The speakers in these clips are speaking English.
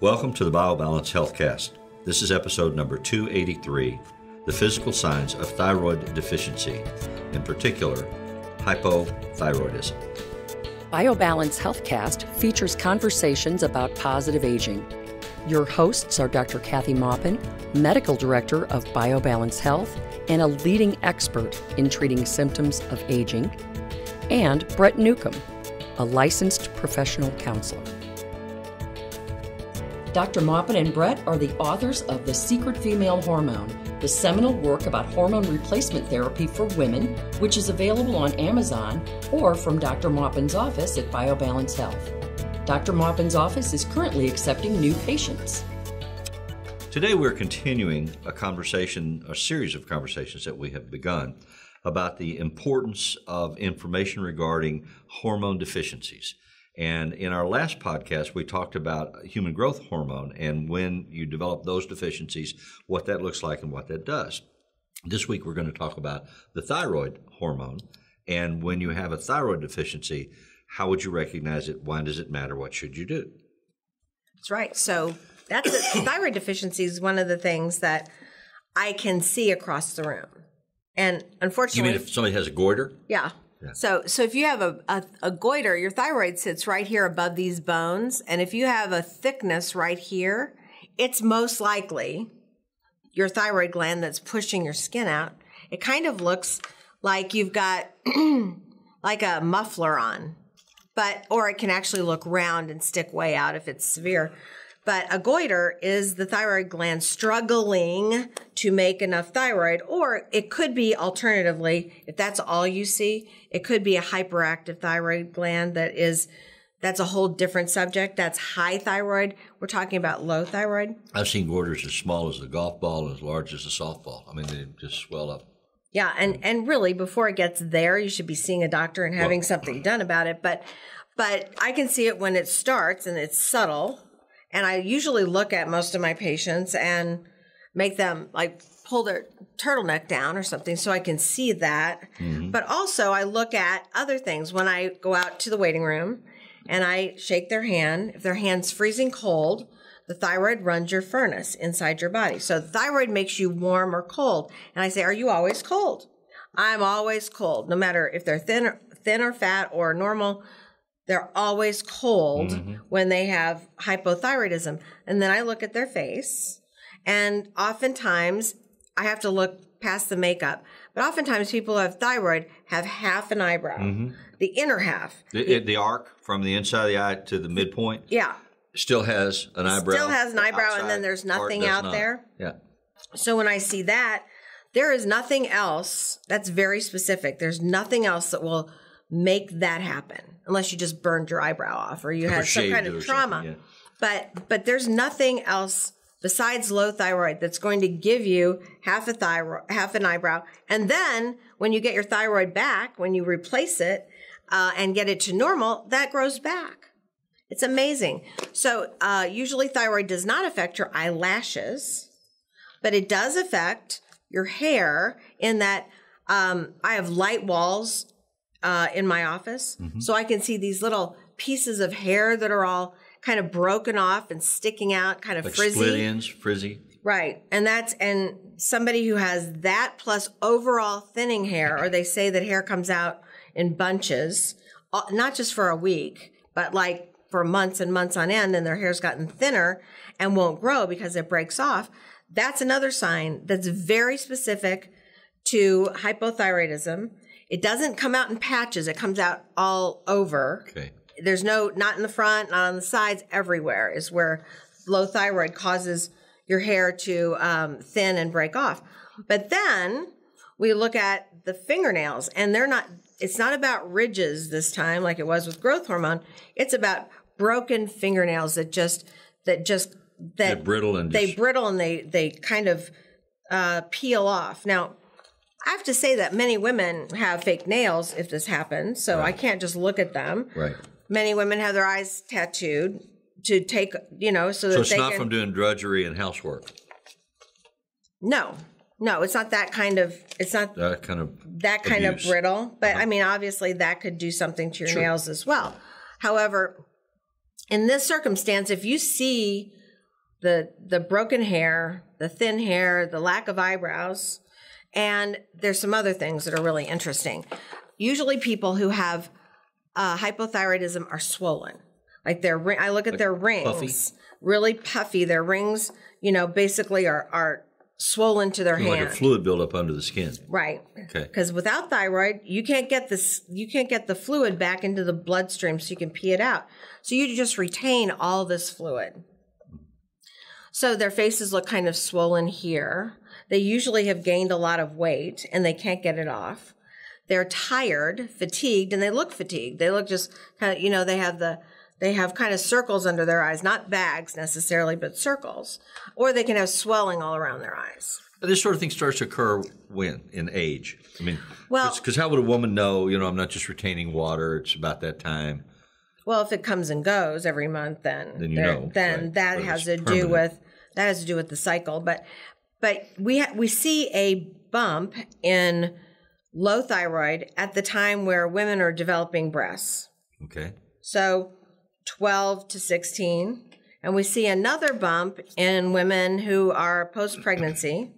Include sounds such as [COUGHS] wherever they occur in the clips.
Welcome to the BioBalance Healthcast. This is episode number 283 The Physical Signs of Thyroid Deficiency, in particular, hypothyroidism. BioBalance Healthcast features conversations about positive aging. Your hosts are Dr. Kathy Maupin, Medical Director of BioBalance Health and a leading expert in treating symptoms of aging, and Brett Newcomb, a licensed professional counselor. Dr. Maupin and Brett are the authors of The Secret Female Hormone, the seminal work about hormone replacement therapy for women, which is available on Amazon or from Dr. Maupin's office at BioBalance Health. Dr. Maupin's office is currently accepting new patients. Today, we're continuing a conversation, a series of conversations that we have begun about the importance of information regarding hormone deficiencies. And in our last podcast, we talked about human growth hormone and when you develop those deficiencies, what that looks like and what that does. This week, we're going to talk about the thyroid hormone. And when you have a thyroid deficiency, how would you recognize it? Why does it matter? What should you do? That's right. So that's a, [COUGHS] thyroid deficiency is one of the things that I can see across the room. And unfortunately, You mean if somebody has a goiter? yeah. So, so if you have a, a, a goiter, your thyroid sits right here above these bones. And if you have a thickness right here, it's most likely your thyroid gland that's pushing your skin out. It kind of looks like you've got [CLEARS THROAT] like a muffler on, but, or it can actually look round and stick way out if it's severe. But a goiter is the thyroid gland struggling to make enough thyroid, or it could be alternatively, if that's all you see, it could be a hyperactive thyroid gland that is, that's a whole different subject. That's high thyroid. We're talking about low thyroid. I've seen goiters as small as a golf ball and as large as a softball. I mean, they just swell up. Yeah, and and really before it gets there, you should be seeing a doctor and having something done about it. But but I can see it when it starts and it's subtle. And I usually look at most of my patients and make them like pull their turtleneck down or something so I can see that. Mm-hmm. But also I look at other things when I go out to the waiting room and I shake their hand. If their hand's freezing cold, the thyroid runs your furnace inside your body. So the thyroid makes you warm or cold. And I say, Are you always cold? I'm always cold, no matter if they're thin or, thin or fat or normal. They're always cold mm-hmm. when they have hypothyroidism. And then I look at their face, and oftentimes I have to look past the makeup. But oftentimes people who have thyroid have half an eyebrow, mm-hmm. the inner half. The, the arc from the inside of the eye to the midpoint Yeah. still has an eyebrow. Still has an eyebrow, and then there's nothing out not. there. Yeah. So when I see that, there is nothing else that's very specific. There's nothing else that will make that happen unless you just burned your eyebrow off or you Or had some kind of trauma. yeah. But but there's nothing else besides low thyroid that's going to give you half a thyroid, half an eyebrow, and then when you get your thyroid back, when you replace it uh, and get it to normal, that grows back. It's amazing. So uh, usually thyroid does not affect your eyelashes, but it does affect your hair in that um, I have light walls uh, in my office, so I can see these little pieces of hair that are all kind of broken off and sticking out, kind of Like frizzy. split ends, frizzy. Right. And that's, and somebody who has that plus overall thinning hair, or they say that hair comes out in bunches, uh, not just for a week, but like for months and months on end, and their hair's gotten thinner and won't grow because it breaks off. That's another sign that's very specific to hypothyroidism. It doesn't come out in patches, it comes out all over. Okay. there's no not in the front not on the sides everywhere is where low thyroid causes your hair to um, thin and break off. But then we look at the fingernails and they're not it's not about ridges this time like it was with growth hormone. It's about broken fingernails that just that just that They're brittle and they just- brittle and they they kind of uh, peel off. Now I have to say that many women have fake nails if this happens, so I can't just look at them. Right. Many women have their eyes tattooed to take, you know, so that So it's they not can. from doing drudgery and housework. no, no, it's not that kind of. It's not That kind of that kind abuse. of brittle, but uh-huh. I mean, obviously, that could do something to your nails as well. However, in this circumstance, if you see the the broken hair, the thin hair, the lack of eyebrows, and there's some other things that are really interesting. Usually, people who have uh, hypothyroidism are swollen. Like their ring, I look at their rings, puffy? really puffy. Their rings, you know, basically are are swollen to their Like hand. a fluid buildup under the skin. Right. Okay. Because without thyroid, you can't get this. You can't get the fluid back into the bloodstream, so you can pee it out. So you just retain all this fluid. So their faces look kind of swollen here. They usually have gained a lot of weight and they can't get it off. They're tired, fatigued, and they look fatigued. They look just kind of, you know, they have the, they have kind of circles under their eyes, not bags necessarily, but circles. Or they can have swelling all around their eyes. But this sort of thing starts to occur when in age. I mean, Well- because how would a woman know? You know, I'm not just retaining water. It's about that time. Well, if it comes and goes every month, then Then you know, then right, that whether has to it's do with that has to do with the cycle. But but we ha- we see a bump in low thyroid at the time where women are developing breasts. Okay. So 12 to 16. And we see another bump in women who are post pregnancy.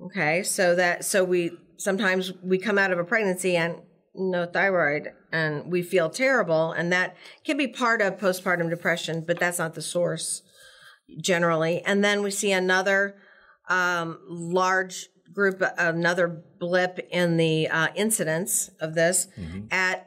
Okay, so that so we sometimes we come out of a pregnancy and no thyroid and we feel terrible and that can be part of postpartum depression, but that's not the source generally. And then we see another um, large group, another blip in the uh, incidence of this at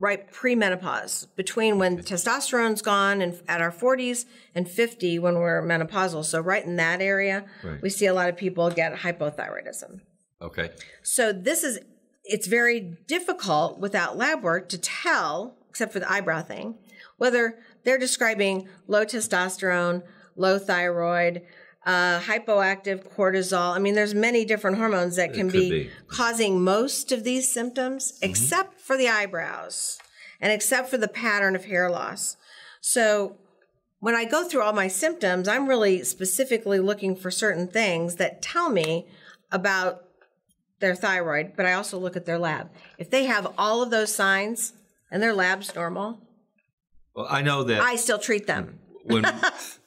right premenopause between when testosterone's gone and at our 40s and 50 when we're menopausal. So right in that area, Right. we see a lot of people get hypothyroidism. Okay. So this is it's very difficult without lab work to tell, except for the eyebrow thing, whether they're describing low testosterone, low thyroid, uh, hypoactive cortisol. I mean, there's many different hormones that can be, be. causing most of these symptoms, except for the eyebrows and except for the pattern of hair loss. So when I go through all my symptoms, I'm really specifically looking for certain things that tell me about their thyroid, but I also look at their lab. If they have all of those signs and their lab's normal, Well, I know that I still treat them. when [LAUGHS]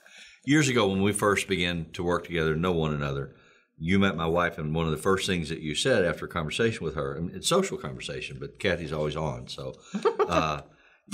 years ago when we first began to work together, know one another, you met my wife, and one of the first things that you said after a conversation with her, and it's social conversation, but Kathy's always on, so [LAUGHS] uh,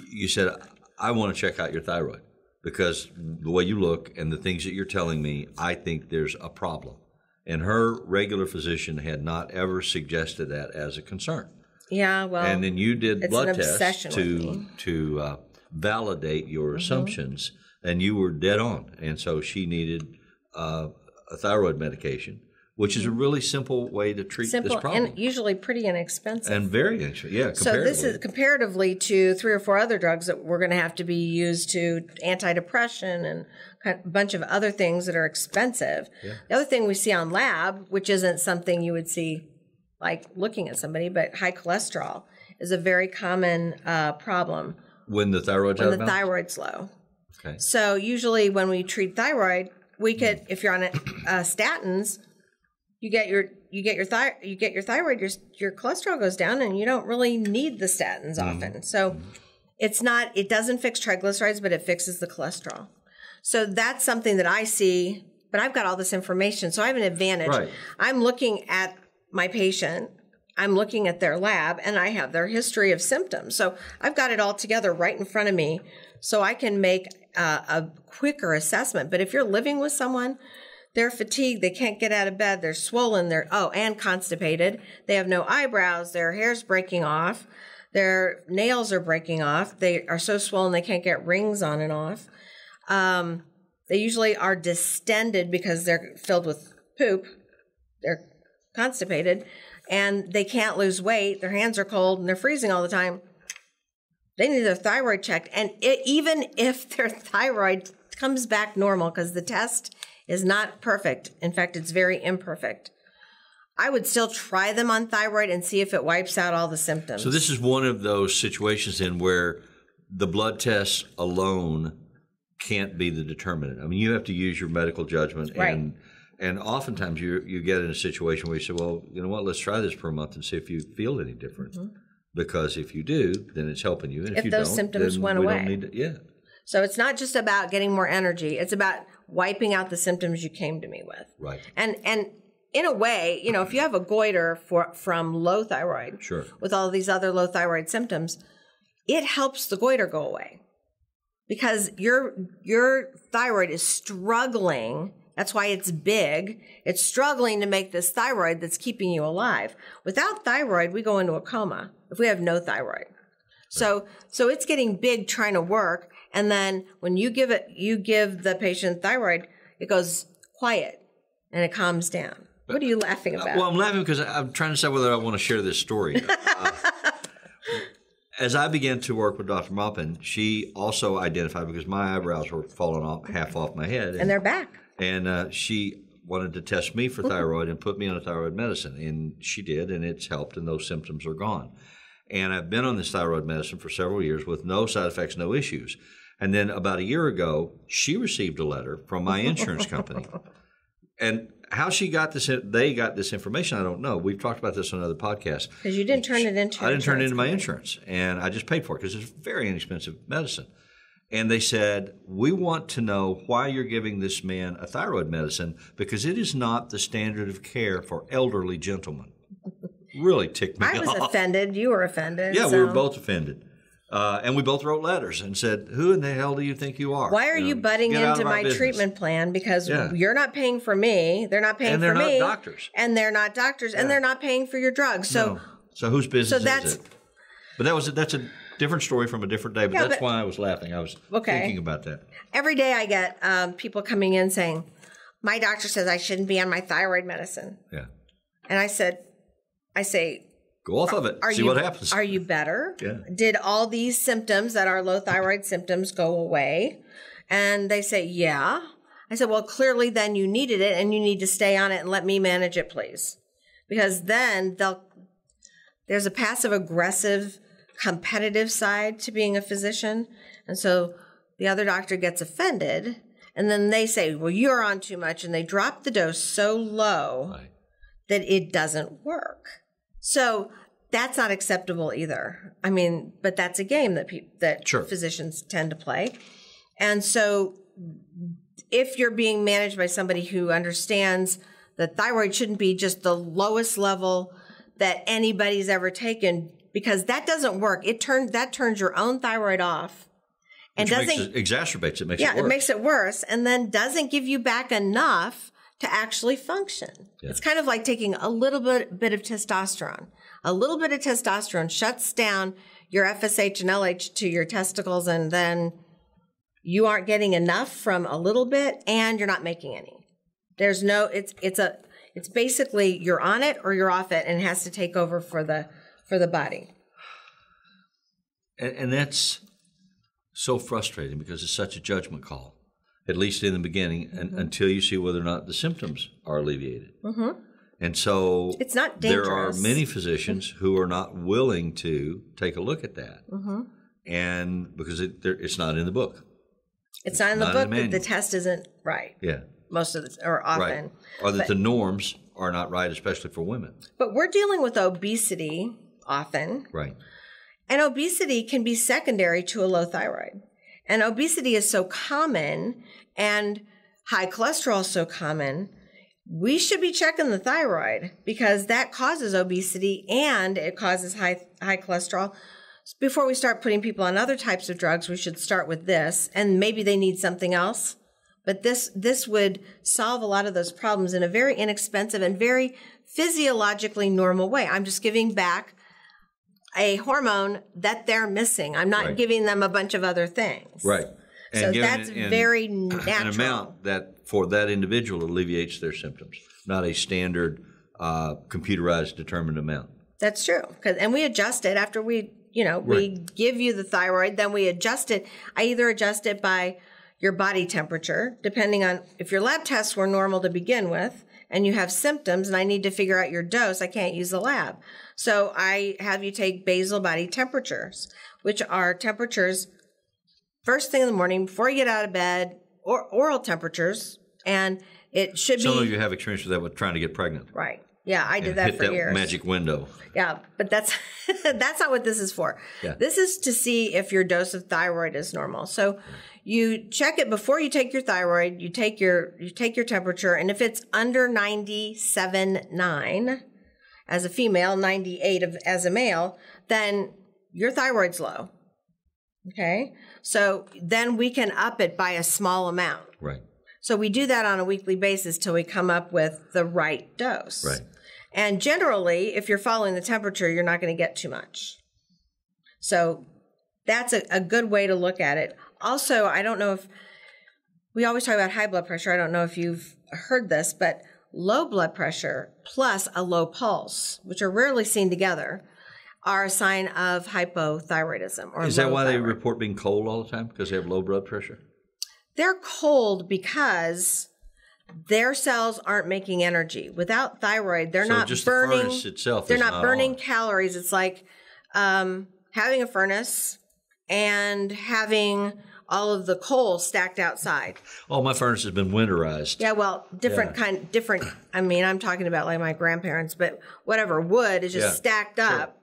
you said, "I want to check out your thyroid because the way you look and the things that you're telling me, I think there's a problem." And her regular physician had not ever suggested that as a concern. Yeah, well, and then you did blood tests to. Mm-hmm. to uh, validate your assumptions, and you were dead on. And so she needed uh, a thyroid medication, which is a really simple way to treat simple this problem, and usually pretty inexpensive. and very actually, yeah. so this is comparatively to three or four other drugs that we're going to have to be used to antidepressant and a bunch of other things that are expensive. The other thing we see on lab, which isn't something you would see like looking at somebody, but high cholesterol is a very common uh, problem when the thyroid's when the balance. thyroid's low. Okay. So usually when we treat thyroid, we could if you're on uh, statins, you get your you get your thy- you get your thyroid your your cholesterol goes down and you don't really need the statins often. So it's not it doesn't fix triglycerides but it fixes the cholesterol. So that's something that I see, but I've got all this information, so I have an advantage. Right. I'm looking at my patient I'm looking at their lab and I have their history of symptoms. So I've got it all together right in front of me so I can make a quicker assessment. But if you're living with someone, they're fatigued, they can't get out of bed, they're swollen, they're, oh, and constipated, they have no eyebrows, their hair's breaking off, their nails are breaking off, they are so swollen they can't get rings on and off. Um, they usually are distended because they're filled with poop. They're constipated and they can't lose weight. Their hands are cold and they're freezing all the time. They need their thyroid checked. And it, even if [LAUGHS] their thyroid comes back normal, because the test is not perfect, in fact, it's very imperfect, I would still try them on thyroid and see if it wipes out all the symptoms. So this is one of those situations then where the blood tests alone can't be the determinant. I mean, you have to use your medical judgment, Right. and and oftentimes you you get in a situation where you say, well, you know what, let's try this for a month and see if you feel any different. Mm-hmm. Because if you do, then it's helping you. And if. If you those don't, symptoms then went we away. To, yeah. So it's not just about getting more energy. It's about wiping out the symptoms you came to me with. Right. And and in a way, you know, if you have a goiter for from low thyroid, Sure. with all these other low thyroid symptoms, it helps the goiter go away because your your thyroid is struggling. That's why it's big. It's struggling to make this thyroid that's keeping you alive. Without thyroid, we go into a coma if we have no thyroid. So so it's getting big trying to work and then when you give it you give the patient thyroid, it goes quiet and it calms down. What are you laughing about? Well, I'm laughing because I'm trying to decide whether I want to share this story. [LAUGHS] Uh, as I began to work with Dr. Maupin, she also identified because my eyebrows were falling off half off my head, and they're back. And uh, she wanted to test me for thyroid and put me on a thyroid medicine, and she did, and it's helped, and those symptoms are gone. And I've been on this thyroid medicine for several years with no side effects, no issues. And then about a year ago, she received a letter from my insurance company. [LAUGHS] And how she got this, they got this information, I don't know. We've talked about this on other podcasts. Because you didn't turn it into I didn't turn it into my insurance, and I just paid for it because it's very inexpensive medicine. And they said, We want to know why you're giving this man a thyroid medicine because it is not the standard of care for elderly gentlemen. [LAUGHS] Really ticked me off. I was off. offended. You were offended. Yeah, we were both offended. Uh, and we both wrote letters and said, Who in the hell do you think you are? Why are you know, butting into my business." treatment plan? Because Yeah. you're not paying for me. They're not paying And they're for not me. doctors. And they're not doctors. And they're not paying for your drugs. So No. So whose business so that's- is it? But that was a, that's a different story from a different day. But Yeah, that's but- why I was laughing. I was Okay. thinking about that. every day I get um, people coming in saying, my doctor says I shouldn't be on my thyroid medicine. Yeah. And I said, I say, Go off of it. are See you what happens. Are you better? [LAUGHS] Yeah. Did all these symptoms that are low thyroid [LAUGHS] symptoms go away? And they say, yeah. I said, well, clearly then you needed it and you need to stay on it and let me manage it, please. Because then they'll, there's a passive aggressive competitive side to being a physician. And so the other doctor gets offended and then they say, well, you're on too much. And they drop the dose so low Right. that it doesn't work. So that's not acceptable either. I mean, but that's a game that people that Sure. physicians tend to play. And so if you're being managed by somebody who understands that thyroid shouldn't be just the lowest level that anybody's ever taken because that doesn't work. It turns that turns your own thyroid off and Which doesn't it, exacerbates it, makes yeah, it worse. it makes it worse and then doesn't give you back enough to actually function. It's kind of like taking a little bit, bit of testosterone. A little bit of testosterone shuts down your FSH and LH to your testicles and then you aren't getting enough from a little bit and you're not making any. There's no it's it's a it's basically you're on it or you're off it and it has to take over for the for the body. and, and that's so frustrating because it's such a judgment call, at least in the beginning, Mm-hmm. until you see whether or not the symptoms are alleviated. Mm-hmm. And so It's not dangerous. There are many physicians who are not willing to take a look at that, Mm-hmm. and because it, there- it's not in the book. It's not in the Not in the book that the test isn't right Yeah, most of the or often. right. Or that the norms are not right, especially for women. But we're dealing with obesity often, Right. and obesity can be secondary to a low thyroid. And obesity is so common and high cholesterol is so common. We should be checking the thyroid because that causes obesity and it causes high high cholesterol. Before we start putting people on other types of drugs, we should start with this and maybe they need something else. But this this would solve a lot of those problems in a very inexpensive and very physiologically normal way. I'm just giving back a hormone that they're missing. I'm not Right. giving them a bunch of other things. Right. So that's in very [CLEARS THROAT] An natural. amount that for that individual alleviates their symptoms, not a standard uh, computerized determined amount. That's true. and we adjust it after we, you know, we give you the thyroid, then we adjust it. I either adjust it by your body temperature, depending on if your lab tests were normal to begin with and you have symptoms and I need to figure out your dose, I can't use the lab. So I have you take basal body temperatures, which are temperatures first thing in the morning before you get out of bed or oral temperatures. And it should Some be of you have experience with that with trying to get pregnant. right. Yeah, I did that hit for that years. magic window. Yeah, but that's [LAUGHS] that's not what this is for. Yeah. This is to see if your dose of thyroid is normal. So you check it before you take your thyroid. You take your you take your temperature, and if it's under ninety seven nine, as a female, ninety eight of as a male, then your thyroid's low. Okay, so then we can up it by a small amount. Right. So we do that on a weekly basis till we come up with the right dose. Right. And generally, if you're following the temperature, you're not going to get too much. So that's a, a good way to look at it. Also, I don't know if we always talk about high blood pressure. I don't know if you've heard this, but low blood pressure plus a low pulse, which are rarely seen together, are a sign of hypothyroidism. Or Is that why they report being cold all the time? Because they have low blood pressure? They're cold because their cells aren't making energy. Without thyroid, they're So not just the burning. furnace itself they're not, not burning on. calories. It's like um, having a furnace and having all of the coal stacked outside. Oh, my furnace has been winterized. Yeah, well, different Yeah. kind, different. I mean, I'm talking about like my grandparents, but whatever wood is just Yeah, stacked sure. up,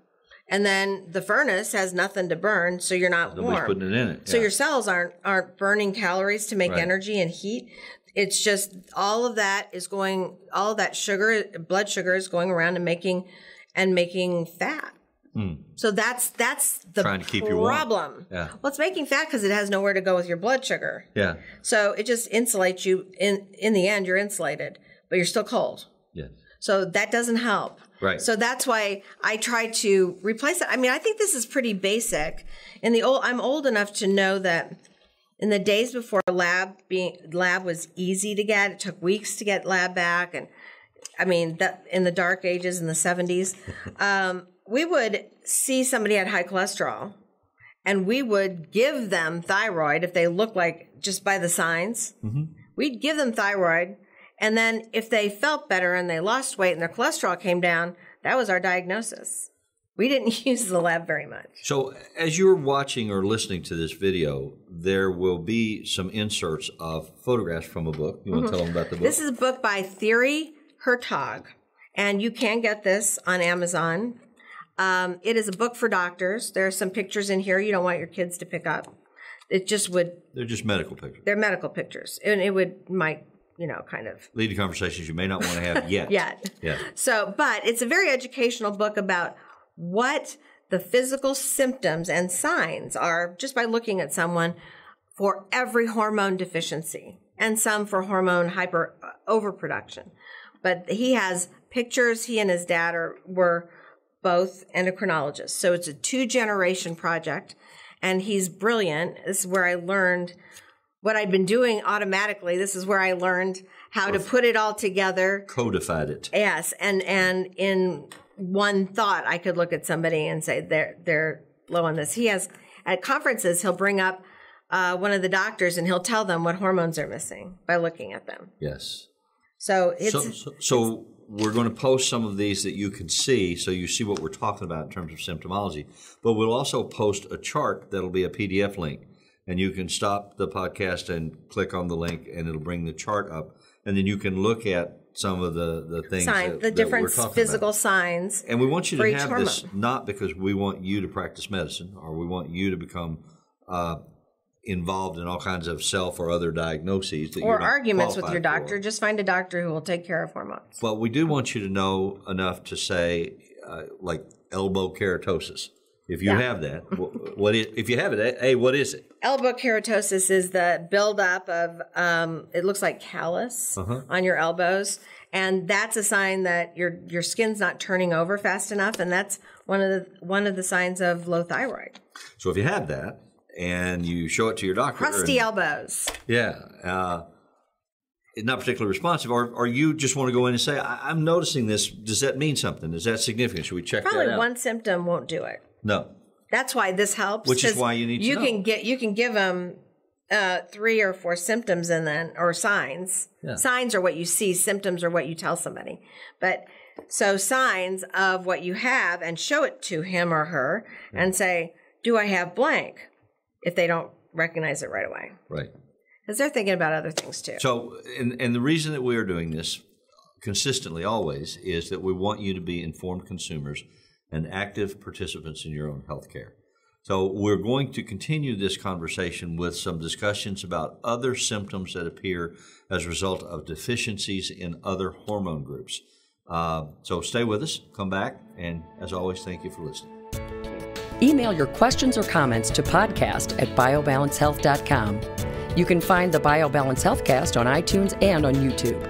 and then the furnace has nothing to burn, so you're not Nobody's warm. putting it in it. So your cells aren't aren't burning calories to make Right. energy and heat. It's just all of that is going all that sugar blood sugar is going around and making and making fat. Hmm. So that's that's the. Trying to keep you warm. problem. Yeah. Well, it's making fat because it has nowhere to go with your blood sugar. Yeah. So it just insulates you. In in the end, you're insulated, but you're still cold. Yes. So that doesn't help. Right. So that's why I try to replace it. I mean, I think this is pretty basic. In the old, I'm old enough to know that in the days before lab being lab was easy to get, it took weeks to get lab back, and I mean that in the dark ages in the 70s, um, we would see somebody had high cholesterol, and we would give them thyroid if they looked like just by the signs. We'd give them thyroid. And then if they felt better and they lost weight and their cholesterol came down, that was our diagnosis. We didn't [LAUGHS] use the lab very much. So, as you're watching or listening to this video, there will be some inserts of photographs from a book. You want to tell them about the book? Mm-hmm. This is a book by Thierry Hertoghe, and you can get this on Amazon. Um, it is a book for doctors. There are some pictures in here you don't want your kids to pick up. It just would, They're just medical pictures. they're medical pictures, and it would, might, you know, kind of Lead to conversations you may not want to have [LAUGHS] yet. yet. Yeah. So, but it's a very educational book about what the physical symptoms and signs are just by looking at someone for every hormone deficiency and some for hormone hyper uh, overproduction. But he has pictures. He and his dad are were both endocrinologists. So it's a two generation project and he's brilliant. This is where I learned what I'd been doing automatically. This is where I learned how to put it all together Codified it. Yes, and and in one thought, I could look at somebody and say they're they're low on this. He has at conferences, he'll bring up uh, one of the doctors and he'll tell them what hormones are missing by looking at them. Yes. So it's So, so, so we're going to post some of these that you can see, so you see what we're talking about in terms of symptomology. But we'll also post a chart that'll be a PDF link, and you can stop the podcast and click on the link, and it'll bring the chart up, and then you can look at some of the the things sign that, the that different physical About. signs. And we want you to have this not because we want you to practice medicine or we want you to become uh, involved in all kinds of self or other diagnoses that Or arguments with your doctor. for. Just find a doctor who will take care of hormones. But we do want you to know enough to say, uh, like elbow keratosis. If you Yeah. have that, wh- what is, if you have it, Hey, what is it? Elbow keratosis is the buildup of um, it looks like callus Uh-huh. on your elbows, and that's a sign that your your skin's not turning over fast enough, and that's one of the one of the signs of low thyroid. So if you have that and you show it to your doctor, Crusty and- elbows. yeah, uh, not particularly responsive, or, or you just want to go in and say, I, "I'm noticing this. Does that mean something? Is that significant? Should we check Probably that out?" one symptom won't do it. No, That's why this helps. Which is why you need to you know. can get you can give them uh, three or four symptoms and then or signs. Yeah. Signs are what you see. Symptoms are what you tell somebody. But so signs of what you have and show it to him or her and say, "Do I have blank?" If they don't recognize it right away, right. because they're thinking about other things too. So, and, and the reason that we are doing this consistently always is that we want you to be informed consumers and active participants in your own health care. So we're going to continue this conversation with some discussions about other symptoms that appear as a result of deficiencies in other hormone groups. Uh, so stay with us, come back, and as always, thank you for listening. Email your questions or comments to podcast at biobalancehealth.com. You can find the BioBalance Healthcast on iTunes and on YouTube.